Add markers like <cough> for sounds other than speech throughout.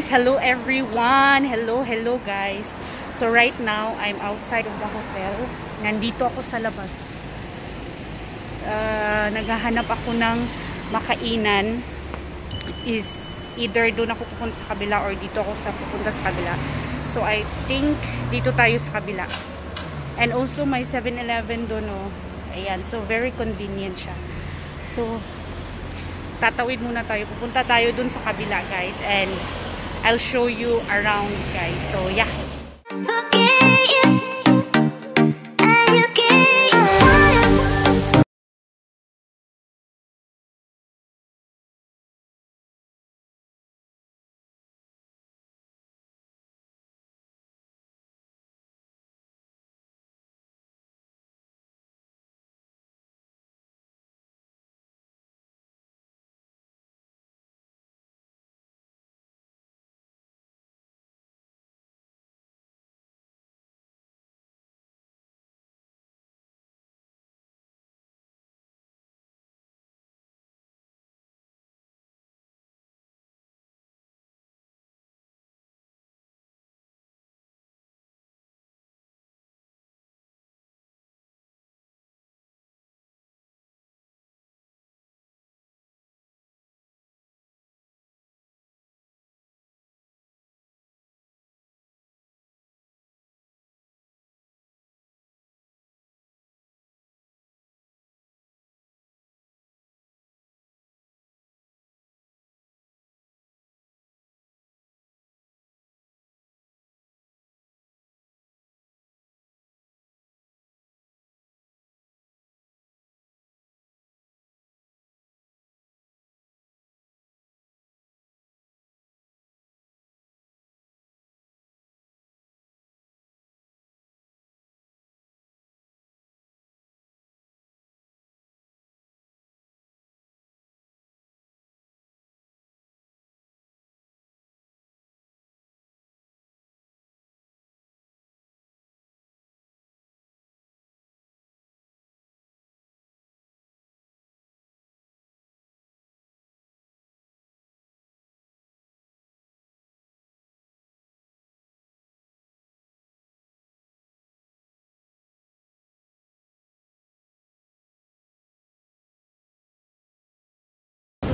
guys! Hello everyone! Hello, hello guys! So right now, I'm outside of the hotel. Nandito ako sa labas. Uh, naghahanap ako ng makainan. Is either doon ako pupunta sa kabila or dito ako sa pupunta sa kabila. So I think dito tayo sa kabila. And also my 7-Eleven doon oh. Ayan, so very convenient siya. So tatawid muna tayo. Pupunta tayo dun sa kabila, guys. And I'll show you around, guys. So, yeah.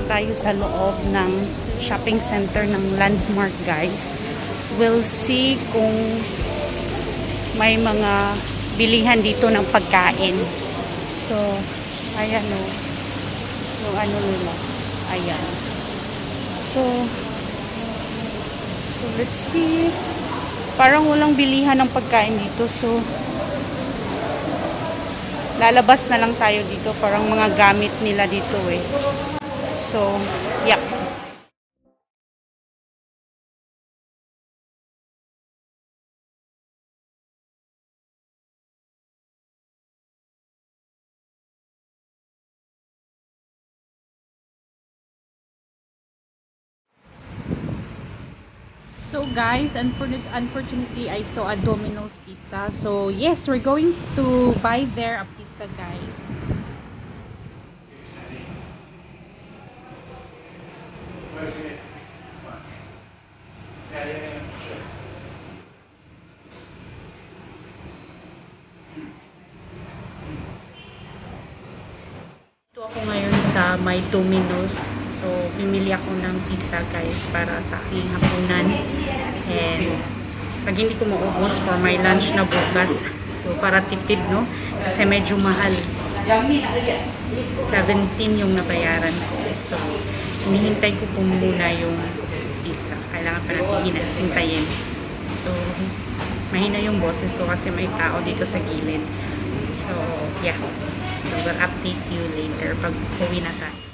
Tayo sa loob ng shopping center ng Landmark guys. We'll see kung may mga bilihan dito ng pagkain. So, ayan o. Yung ano nila. Ayan. So, so let's see. Parang walang bilihan ng pagkain dito. So, lalabas na lang tayo dito. Parang mga gamit nila dito eh. So, yeah. So guys, unfortunately, I saw a Domino's pizza. So yes, we're going to buy there a pizza guys. Sa My Domino's. So, pimili ako ng pizza guys para sa aking hapunan. And, pag hindi ko maubos for my lunch na bukas. So, para tipid, no? Kasi medyo mahal. 17 yung nabayaran ko. So, hinihintay ko po muna yung pizza. Kailangan pa natin hintayin. So, mahina yung boses ko kasi may tao dito sa gilid. So, yeah. So, we'll update you later pag uwi na tayo.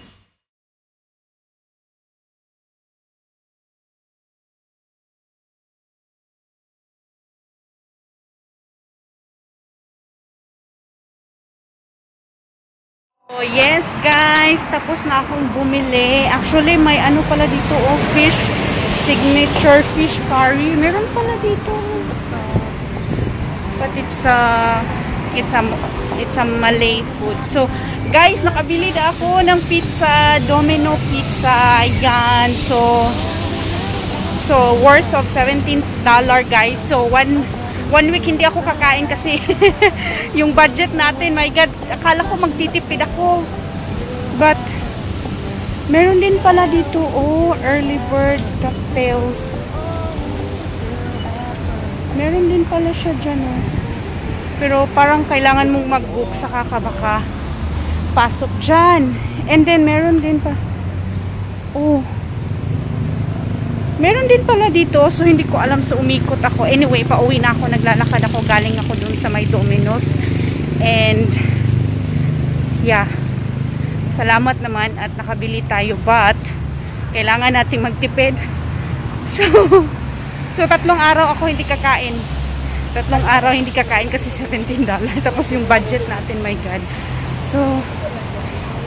Oh, yes guys, tapos na akong bumili. Actually, may ano pala dito, oh, fish, signature fish curry. Meron pala dito. But it's a, it's a, it's a Malay food. So, guys, nakabili na ako ng pizza, Domino Pizza. Ayan, so, So, worth of $17 guys. So, one, one week hindi ako kakain kasi <laughs> yung budget natin, my God, akala ko magtitipid ako. But, meron din pala dito, oh, early bird cocktails. Meron din pala siya dyan, oh. Pero parang kailangan mong mag-book sa kakabaka pasok dyan. And then, meron din pa. Oh, Meron din pala dito, so hindi ko alam sa so umikot ako. Anyway, pauwi na ako, naglalakad ako, galing ako dun sa may Domino's. And, yeah, salamat naman at nakabili tayo, but, kailangan nating magtipid. <laughs> So, so tatlong araw ako hindi kakain. Tatlong araw hindi kakain kasi $17. <laughs> Tapos yung budget natin, my God. So,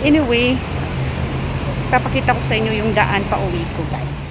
anyway, papakita ko sa inyo yung daan pa uwi ko, guys.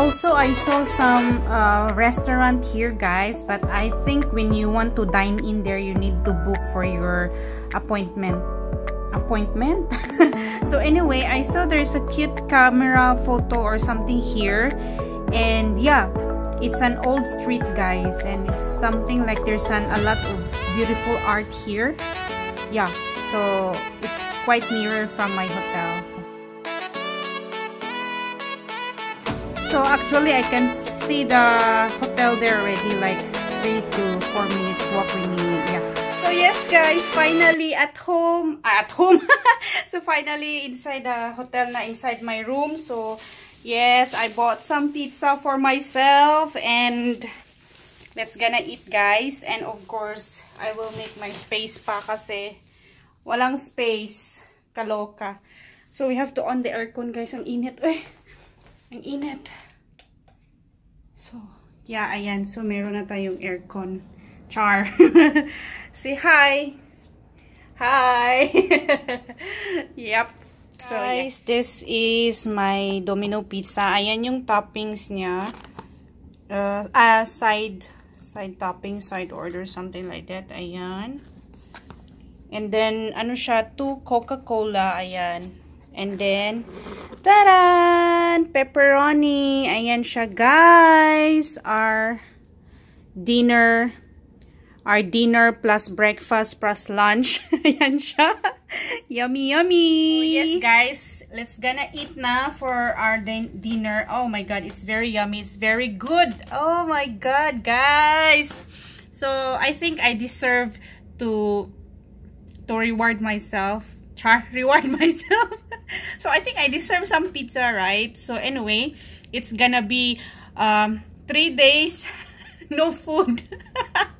Also I saw some uh, restaurant here guys, but I think when you want to dine in there, you need to book for your appointment. Appointment? <laughs> so anyway, I saw there's a cute camera photo or something here. And yeah, it's an old street guys. And it's something like there's an, a lot of beautiful art here. Yeah, so it's quite nearer from my hotel. So actually, I can see the hotel there already, like 3 to 4 minutes walk when yeah. So yes guys, finally at home, ah, at home. <laughs> so finally inside the hotel na inside my room. So yes, I bought some pizza for myself and let's gonna eat guys. And of course, I will make my space pa kasi walang space. Kaloka. So we have to on the aircon guys. Ang init. Eh, ang init. So, yeah, ayan. So, meron na tayong aircon. Char. <laughs> Say hi! Hi! <laughs> yep. So, guys, yes. this is my Domino Pizza. Ayan yung toppings niya. Uh, uh, side, side topping, side order, something like that. Ayan. And then, ano siya, two Coca-Cola. Ayan. And then, taran! Pepperoni. Ayan siya, guys. Our dinner. Our dinner plus breakfast plus lunch. <laughs> Ayan siya. yummy, yummy. Oh, yes, guys. Let's gonna eat na for our dinner. Oh my God, it's very yummy. It's very good. Oh my God, guys. So, I think I deserve to to reward myself char <laughs> reward myself. So I think I deserve some pizza, right? So anyway, it's gonna be um, three days <laughs> no food.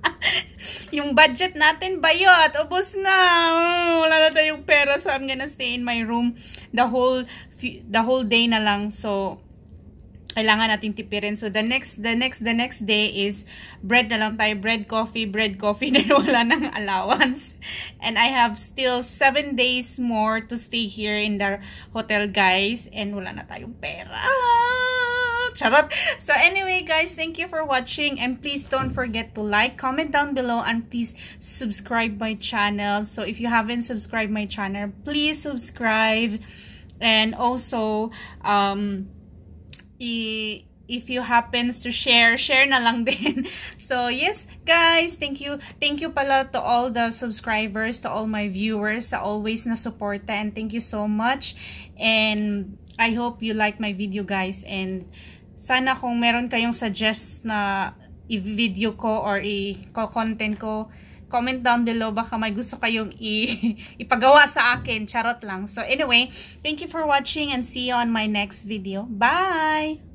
<laughs> yung budget natin bayot, ubos na. Oh, wala na tayong pera so I'm gonna stay in my room the whole the whole day na lang. So kailangan natin tipirin. So, the next, the next, the next day is bread na lang tayo. Bread, coffee, bread, coffee. <laughs> Dahil wala nang allowance. And I have still 7 days more to stay here in the hotel, guys. And wala na tayong pera. <laughs> Charot. So, anyway, guys, thank you for watching. And please don't forget to like, comment down below, and please subscribe my channel. So, if you haven't subscribed my channel, please subscribe. And also, um, if you happens to share, share na lang <laughs> din. So, yes, guys, thank you. Thank you pala to all the subscribers, to all my viewers, sa always na support and thank you so much. And I hope you like my video, guys. And sana kung meron kayong suggest na i-video ko or i-content ko, comment down below baka may gusto kayong <laughs> ipagawa sa akin. Charot lang. So anyway, thank you for watching and see you on my next video. Bye!